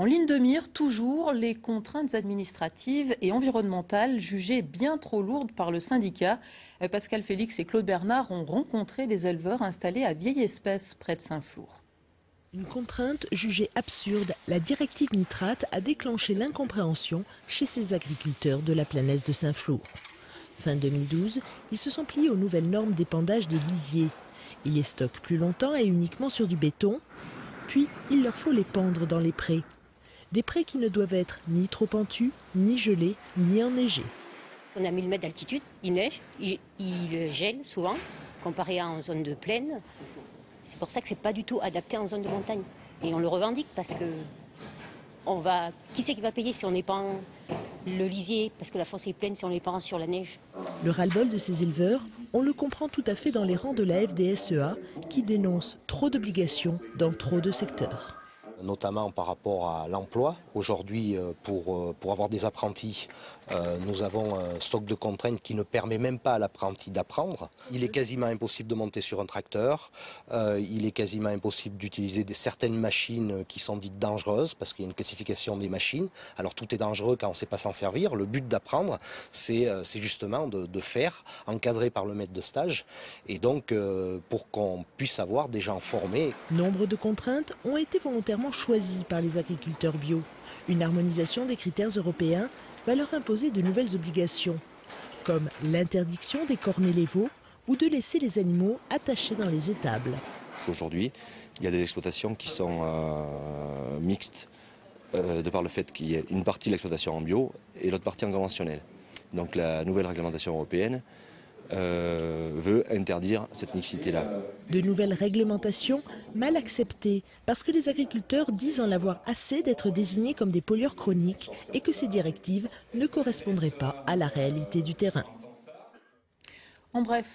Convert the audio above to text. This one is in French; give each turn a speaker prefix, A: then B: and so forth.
A: En ligne de mire, toujours les contraintes administratives et environnementales jugées bien trop lourdes par le syndicat. Pascal Félix et Claude Bernard ont rencontré des éleveurs installés à Vieille Espèce près de Saint-Flour.
B: Une contrainte jugée absurde, la directive nitrate a déclenché l'incompréhension chez ces agriculteurs de la planète de Saint-Flour. Fin 2012, ils se sont pliés aux nouvelles normes d'épandage des lisiers. Ils les stockent plus longtemps et uniquement sur du béton, puis il leur faut les pendre dans les prés. Des prés qui ne doivent être ni trop pentus, ni gelés, ni enneigés.
C: On a 1000 mètres d'altitude, il neige, il, gèle souvent, comparé à en zone de plaine. C'est pour ça que c'est pas du tout adapté en zone de montagne. Et on le revendique parce que on va. Qui c'est qui va payer si on n'est pas en le lisier Parce que la fosse est pleine si on n'est pas sur la neige?
B: Le ras-le-bol de ces éleveurs, on le comprend tout à fait dans les rangs de la FDSEA qui dénonce trop d'obligations dans trop de secteurs
D: notamment par rapport à l'emploi. Aujourd'hui, euh, pour, euh, pour avoir des apprentis, euh, nous avons un stock de contraintes qui ne permet même pas à l'apprenti d'apprendre. Il est quasiment impossible de monter sur un tracteur. il est quasiment impossible d'utiliser certaines machines qui sont dites dangereuses parce qu'il y a une classification des machines. Alors tout est dangereux quand on ne sait pas s'en servir. Le but d'apprendre, c'est justement de, de, faire, encadré par le maître de stage, et donc pour qu'on puisse avoir des gens formés.
B: Nombre de contraintes ont été volontairement choisi par les agriculteurs bio. Une harmonisation des critères européens va leur imposer de nouvelles obligations, comme l'interdiction des cornets les veaux ou de laisser les animaux attachés dans les étables.
E: Aujourd'hui, il y a des exploitations qui sont euh, mixtes euh, de par le fait qu'il y ait une partie de l'exploitation en bio et l'autre partie en conventionnel. Donc la nouvelle réglementation européenne euh, veut interdire cette mixité-là.
B: De nouvelles réglementations mal acceptées parce que les agriculteurs disent en avoir assez d'être désignés comme des pollueurs chroniques et que ces directives ne correspondraient pas à la réalité du terrain.
A: En bref,